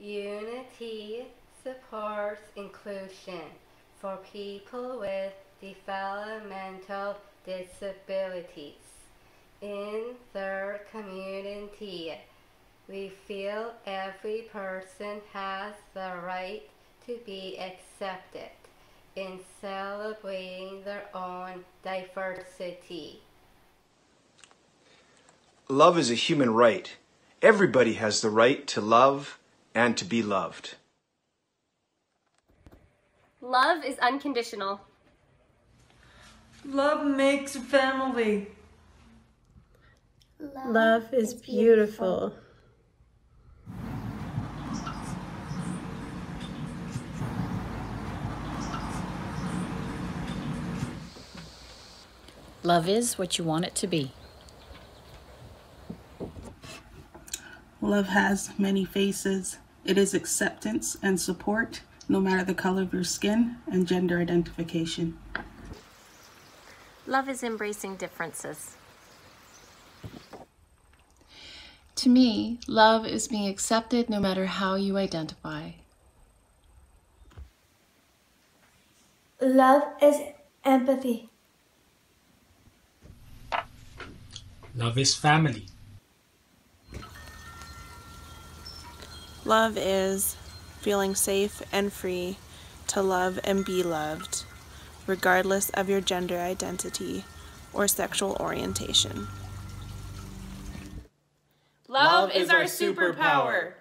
UNITI supports inclusion for people with developmental disabilities in their community. We feel every person has the right to be accepted in celebrating their own diversity. Love is a human right. Everybody has the right to love and to be loved. Love is unconditional. Love makes a family. Love, Love is beautiful. Love is what you want it to be. Love has many faces. It is acceptance and support, no matter the color of your skin and gender identification. Love is embracing differences. To me, love is being accepted no matter how you identify. Love is empathy. Love is family. Love is feeling safe and free to love and be loved, regardless of your gender identity or sexual orientation. Love, Love is, our superpower.